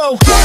go.